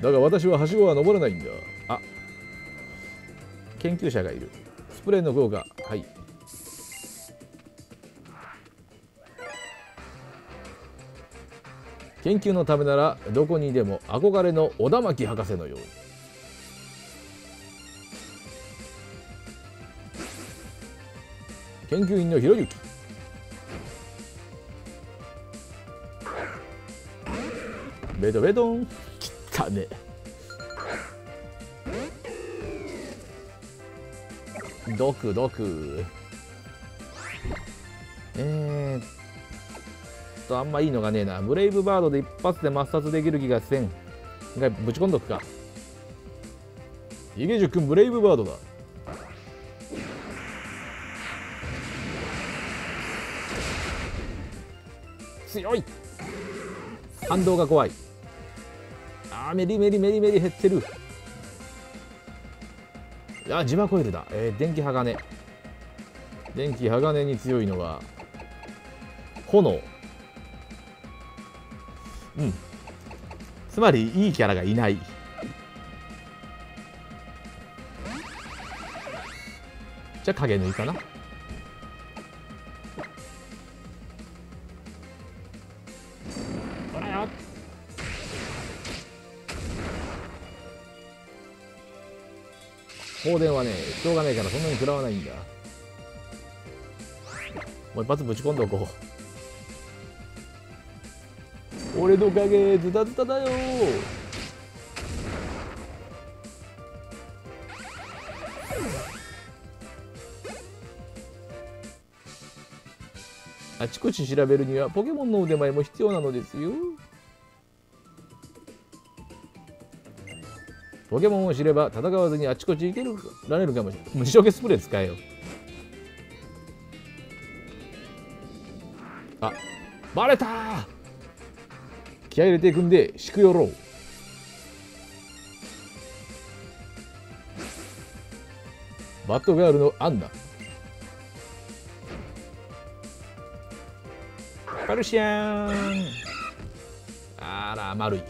だが私ははしごは登れないんだ。あ。研究者がいる。スプレーの効果はい。研究のためならどこにでも憧れの小田巻博士のように。研究員のひろゆきベトベトン。きったね。ドクドクえー、っとあんまいいのがねえな。ブレイブバードで一発で抹殺できる気がせん。がぶち込んどくか。ヒゲジュ君ブレイブバードだ。強い。反動が怖い。メリメリメリメリ減ってるあ磁場コイルだ、えー、電気鋼。電気鋼に強いのは炎。うん。つまりいいキャラがいない。じゃあ影縫いかな。放電はねしょうがないからそんなに食らわないんだ。もう一発ぶち込んでおこう。俺の影ズタズタだよあちこち調べるにはポケモンの腕前も必要なのですよポケモンを知れば戦わずにあちこち行けるられるかもしれない。虫除けスプレー使えよ。あバレた！ー気合い入れていくんでしくよろう。バッドガールのアンナ。パルシアン。あら丸い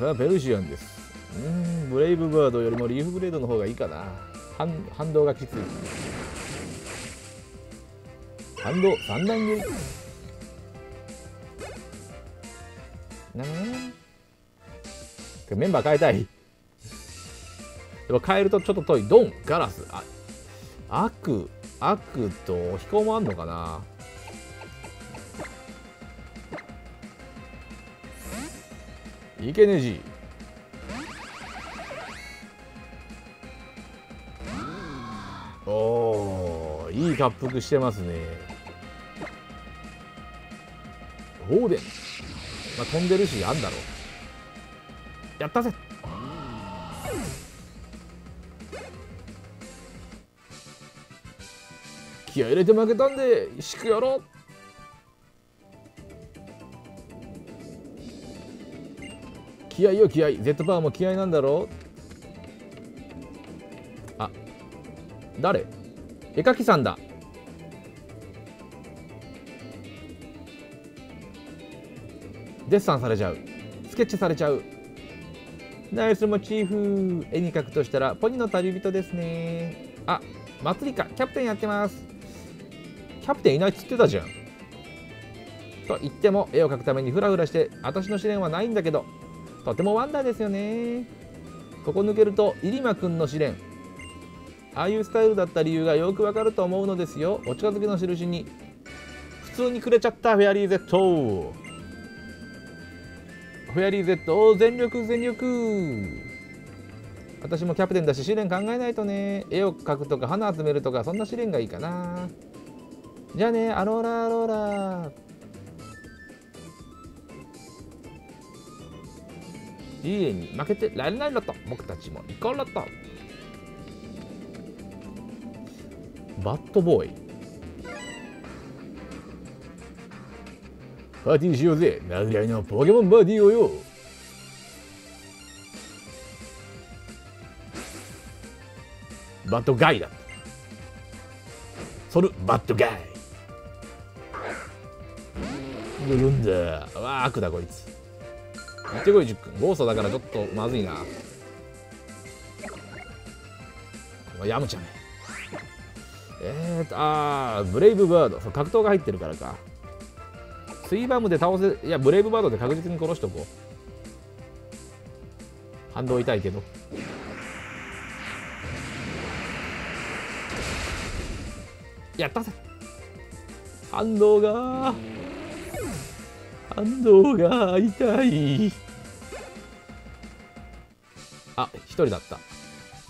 さあペルシアンです。うんブレイブバードよりもリーフブレードの方がいいかな。反反動がきつい。反動三段切り。なメンバー変えたい。でも変えるとちょっと遠い。ドンガラス。あ悪悪と飛行もあんのかな。池ネジおーいい滑覆してますね。オーデン、まあ、飛んでるしあんだろう。やったぜ。気合入れて負けたんでしくやろう。気合よ気合 Z パワーも気合なんだろう？あ誰？絵描きさんだ。デッサンされちゃう。スケッチされちゃう。ナイスモチーフ。絵に描くとしたらポニの旅人ですね。あ祭りか。キャプテンやってます。キャプテンいないっつってたじゃん。と言っても絵を描くためにフラフラして私の試練はないんだけど。とてもワンダーですよね。ここ抜けると入間くんの試練。ああいうスタイルだった理由がよくわかると思うのですよ。お近づきの印に。普通にくれちゃったフェアリー Z フェアリー Z を全力全力。私もキャプテンだし試練考えないとね。絵を描くとか花集めるとかそんな試練がいいかな。じゃあねアローラアローラいい絵に負けてられないのと。僕たちも行こうのと。バッドボーイパーティーしようぜ。殴り合いのポケモンパーティーをよ。バッドガイだ。ソルバッドガイぐるんだ。うわ悪だこいつ。行ってこい10君ゴーストだからちょっとまずいな。やむちゃめえーとあーブレイブバード。そう格闘が入ってるからか。スイバムで倒せいやブレイブバードで確実に殺しとこう。反動痛いけど。やったぜ。反動が反動が痛いあ一人だった。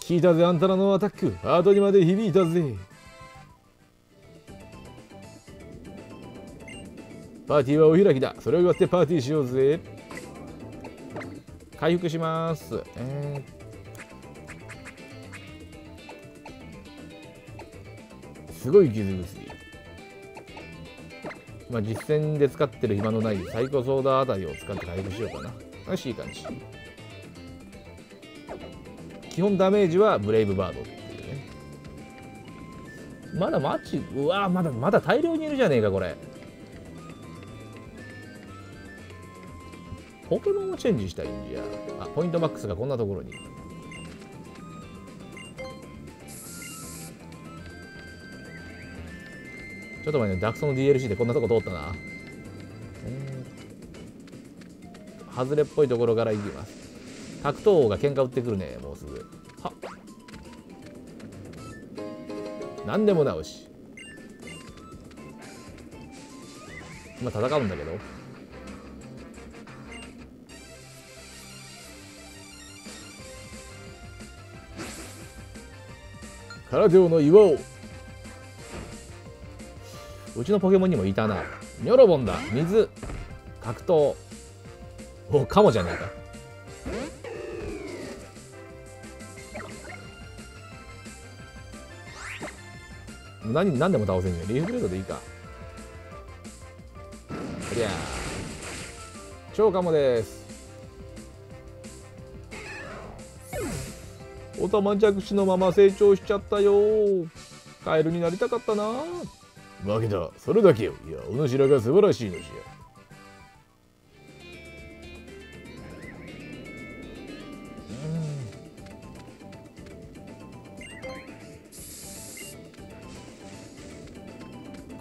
聞いたぜあんたらのアタック。ハートにまで響いたぜ。パーティーはお開きだ。それを祝ってパーティーしようぜ。回復します。えー、すごい傷薬まあ実戦で使ってる暇のないサイコソーダあたりを使って回復しようかな。よしいい感じ。基本ダメージはブレイブバードっていうね。まだマチうわまだまだ大量にいるじゃねえかこれ。ポケモンをチェンジしたいんじゃ。あポイントマックスがこんなところに。ちょっと前にダクソの DLC でこんなとこ通ったな、えー、外れっぽいところから行きます。格闘王が喧嘩売ってくるねもうすぐ。は何でも直し。今戦うんだけど。空手王の岩をうちのポケモンにもいたな。ニョロボンだ。水格闘おカモじゃねえか。何何でも倒せんねリーフブレードでいいか。いや超カモです。オタマジャクシのまま成長しちゃったよカエルになりたかったな負けた。それだけよ。いやお主らが素晴らしいのじゃ。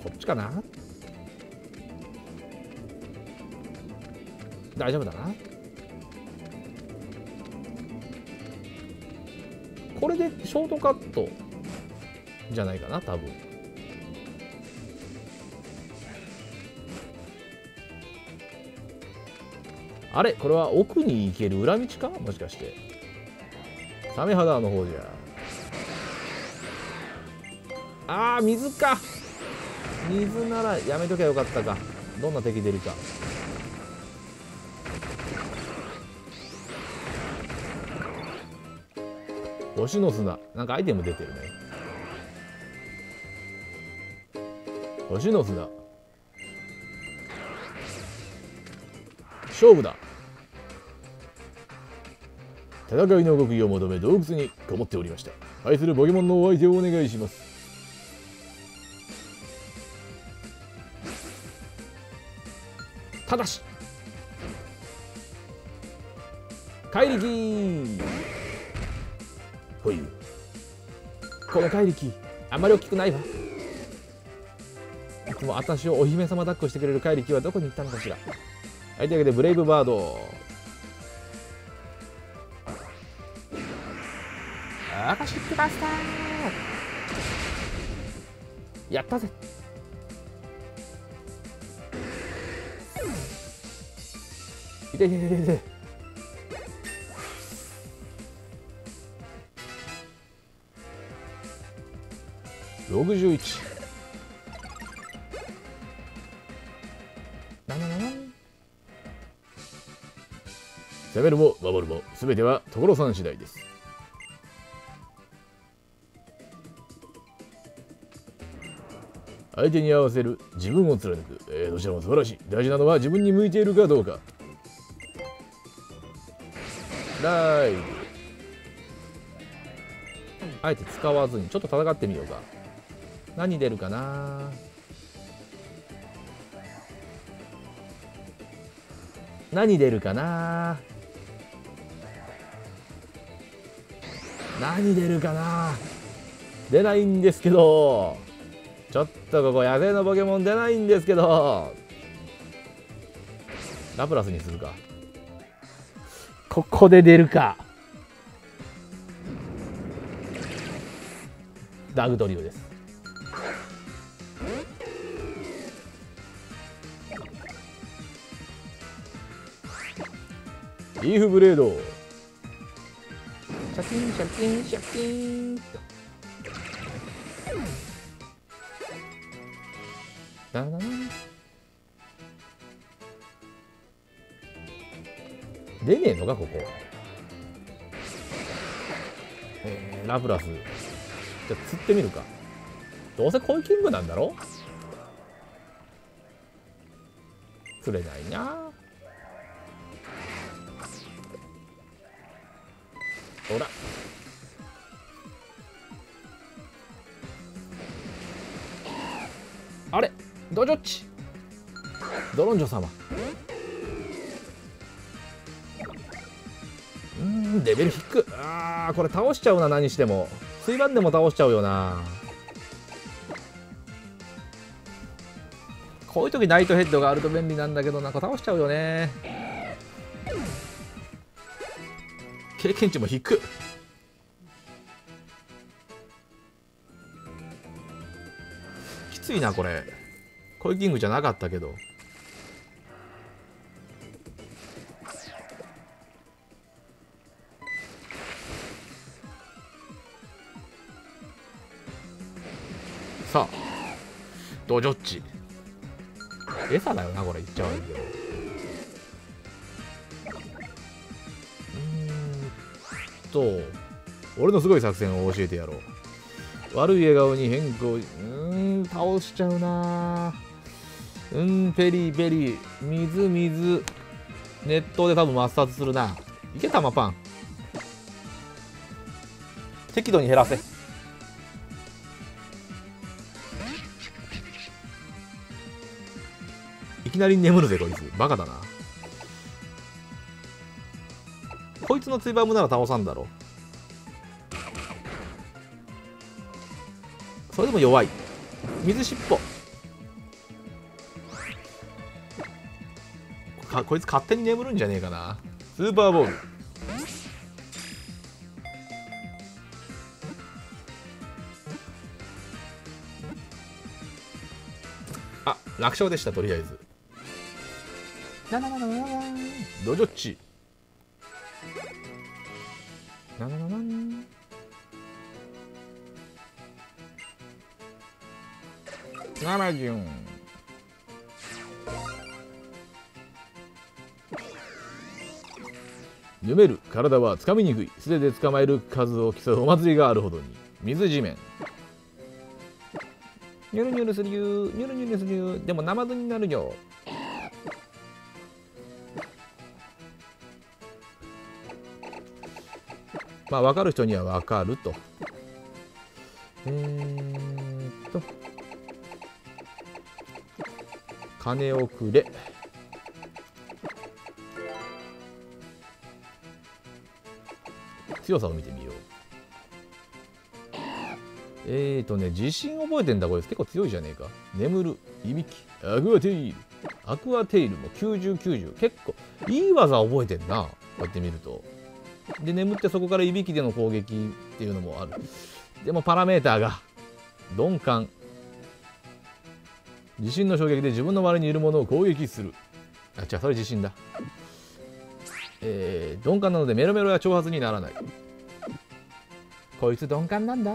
こっちかな？大丈夫だな？これでショートカットじゃないかな多分。あれこれは奥に行ける裏道か？もしかして。サメ肌の方じゃ。あー水か。水ならやめときゃよかったか。どんな敵出るか。星の砂。なんかアイテム出てるね。星の砂。勝負だ。戦いの極意を求め洞窟にこもっておりました。愛するポケモンのお相手をお願いします。ただし怪力。ほい。この怪力あまり大きくないわ。いつも私をお姫様抱っこしてくれる怪力はどこに行ったのかしら。はいというわけでブレイブバード。アカシックバスターやったぜ。いていていていて。61なななな。攻めるも守るも全ては所さん次第です。相手に合わせる自分を貫く、えー、どちらも素晴らしい。大事なのは自分に向いているかどうか。ライブ。あえて使わずにちょっと戦ってみようか。何出るかな。何出るかな。何出るかな。出ないんですけど。ちょっとここ野生のポケモン出ないんですけど。ラプラスにするか。ここで出るか。ダグドリルです。リーフブレード。シャキンシャキンシャキンダダダ出ねえのかここ。えー、ラプラス。じゃあ釣ってみるか。どうせコイキングなんだろ？釣れないな。ほら。あれ？ドジョッチドロンジョ様。うんレベル低くあーこれ倒しちゃうな何しても。水盤でも倒しちゃうよな。こういう時ナイトヘッドがあると便利なんだけどな。んか倒しちゃうよね。経験値も低くきついなこれ。コイキングじゃなかったけど。さあドジョッチ。餌だよなこれ言っちゃうんだけど。うんと俺のすごい作戦を教えてやろう。悪い笑顔に変更うん倒しちゃうなうんペリーペリー。水水。熱湯で多分抹殺するな。いけたまパン。適度に減らせ。いきなり眠るぜこいつ。バカだな。こいつのツイバームなら倒さんだろ。それでも弱い。水しっぽかこいつ勝手に眠るんじゃねえかな。スーパーボール。あ楽勝でしたとりあえず。ななななななドジョッチ。ななななナマジュン。ぬめる体はつかみにくい。素手で捕まえる数を競うお祭りがあるほどに。水地面。ニュルニュルするよ。ニュルニュルするよ。でも生酢になるよ。まあ分かる人には分かると。えー、っと。金をくれ。強さを見てみよう。えーとね自信覚えてんだこれ結構強いじゃねえか。眠るいびきアクアテイル。アクアテイルも9090結構いい技覚えてんな。こうやって見ると。で眠ってそこからいびきでの攻撃っていうのもある。でもパラメーターが鈍感。地震の衝撃で自分の周りにいるものを攻撃する。あ違うそれ地震だ。えー、鈍感なのでメロメロや挑発にならない。こいつ鈍感なんだ。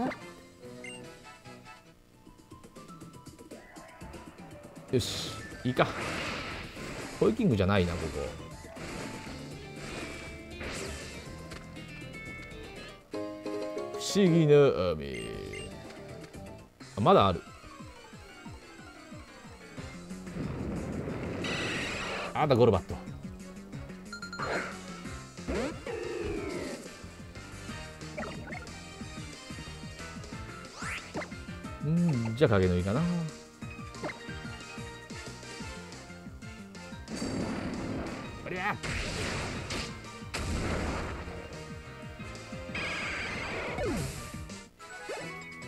よしいいか。ホイキングじゃないなここ。不思議な雨あまだある。あだゴルバット。じゃあ影のいいかな。おりゃ。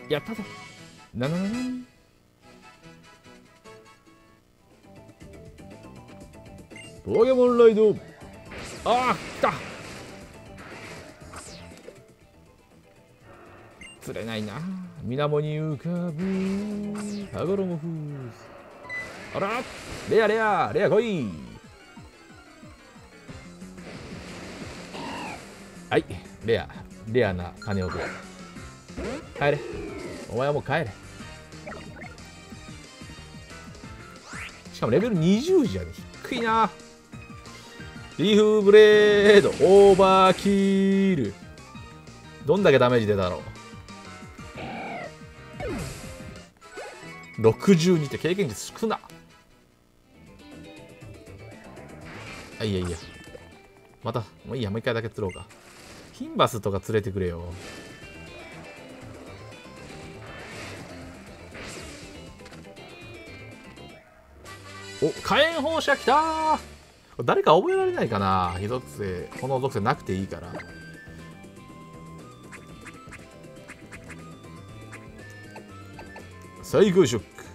やったぞ。なななな。ポケモンライド。ああ来た。釣れないな水面に浮かぶ羽衣フーズあらレアレアレア来い。はいレアレアな金をくれ。帰れ。お前はもう帰れ。しかもレベル20じゃね低いな。リーフブレードオーバーキール。どんだけダメージ出たろう。62って経験値少な。あいやいや。またもういいや。もう一回だけ釣ろうか。キンバスとか釣れてくれよ。お火炎放射きた誰か覚えられないかな？火属性。この属性なくていいから。最高ショック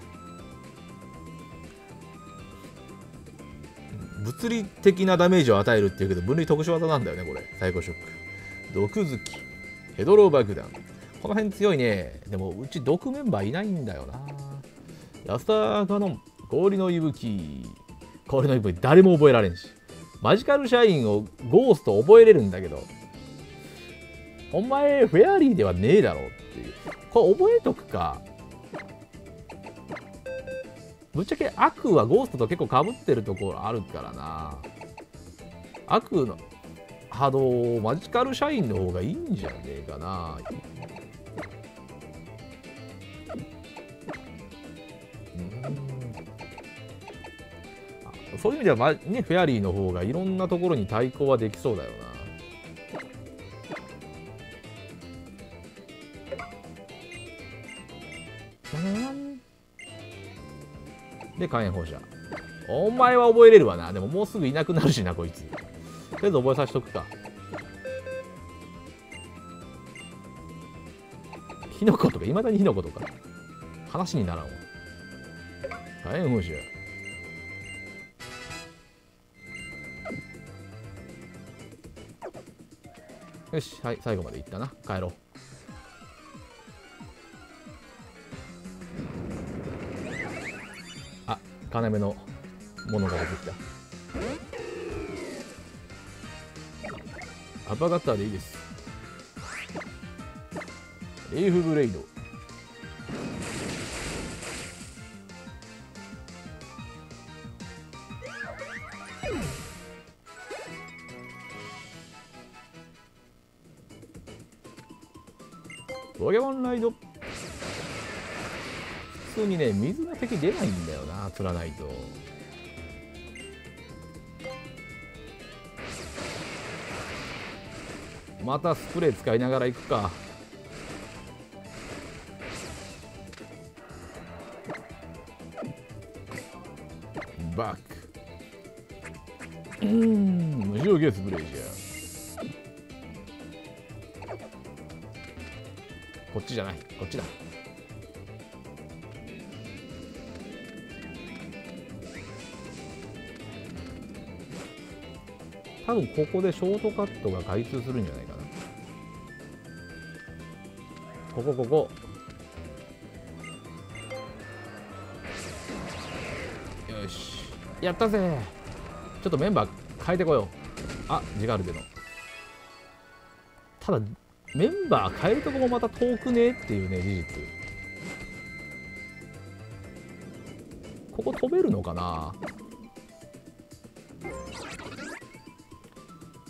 物理的なダメージを与えるっていうけど分類特殊技なんだよねこれ。最高ショック毒好き。ヘドロ爆弾。この辺強いね。でもうち毒メンバーいないんだよな。ラスターカノン氷の息吹。氷の息吹誰も覚えられんし。マジカルシャインをゴースト覚えれるんだけど。お前フェアリーではねえだろっていう。これ覚えとくか。ぶっちゃけ悪はゴーストと結構かぶってるところあるからな。悪の波動マジカルシャインの方がいいんじゃねえかな。そういう意味では、まね、フェアリーの方がいろんなところに対抗はできそうだよな。で、火炎放射。お前は覚えれるわな。でももうすぐいなくなるしな、こいつ。とりあえず覚えさせとくか。火の粉とか、いまだに火の粉とか。話にならんわ。火炎放射。よし、はい、最後までいったな。帰ろう。金目のものが出てきた。アッパーガターでいいです。レイフブレイド。通にね水の敵出ないんだよな釣らないと。またスプレー使いながら行くか。バック。うん無上下スプレーじゃ。こっちじゃない。こっちだ。多分ここでショートカットが開通するんじゃないかな。ここここ。よし。やったぜ。ちょっとメンバー変えてこよう。あ時間あるけどただメンバー変えるとこもまた遠くねっていうね事実。ここ飛べるのかな？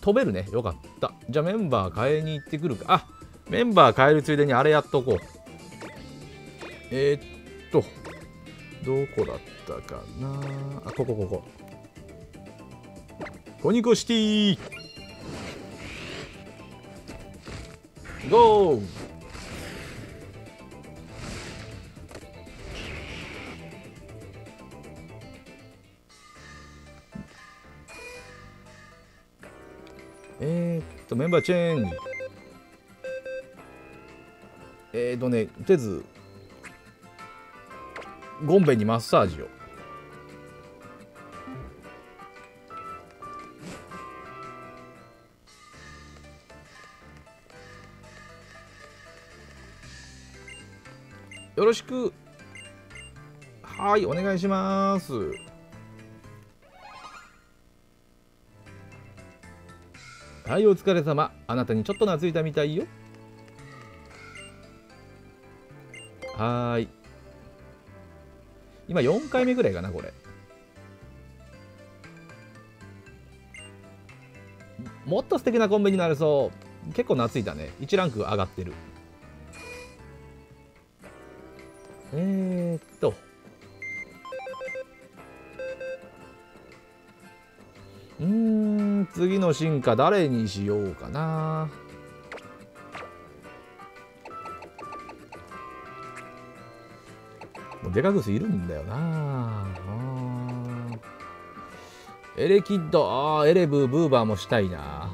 飛べるね。よかった。じゃあメンバー変えに行ってくるか。あメンバー変えるついでにあれやっとこう。えー、っとどこだったかな。あここここ。コニコシティ。ゴー。えー、っとメンバーチェーンジ。えー、っとねとりあえずゴンベにマッサージを。よろしく。はいお願いします。はいお疲れ様。あなたにちょっと懐いたみたいよ。はーい。今4回目ぐらいかなこれ。もっと素敵なコンビになれそう。結構懐いたね。1ランク上がってる。えー、次の進化誰にしようかな。もうデカグスいるんだよな。エレキッドあーエレブーブーバーもしたいな。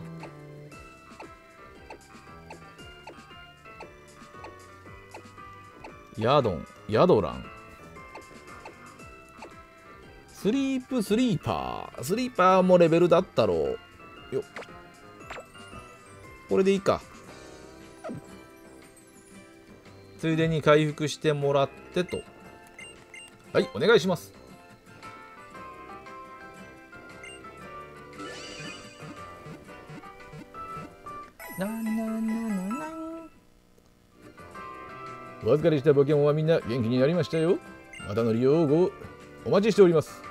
ヤドンヤドラン。スリープスリーパー。スリーパーもレベルだったろう。よこれでいいか。ついでに回復してもらってと。はいお願いします。ななななな。お預かりしたポケモンはみんな元気になりましたよ。またの利用をお待ちしております。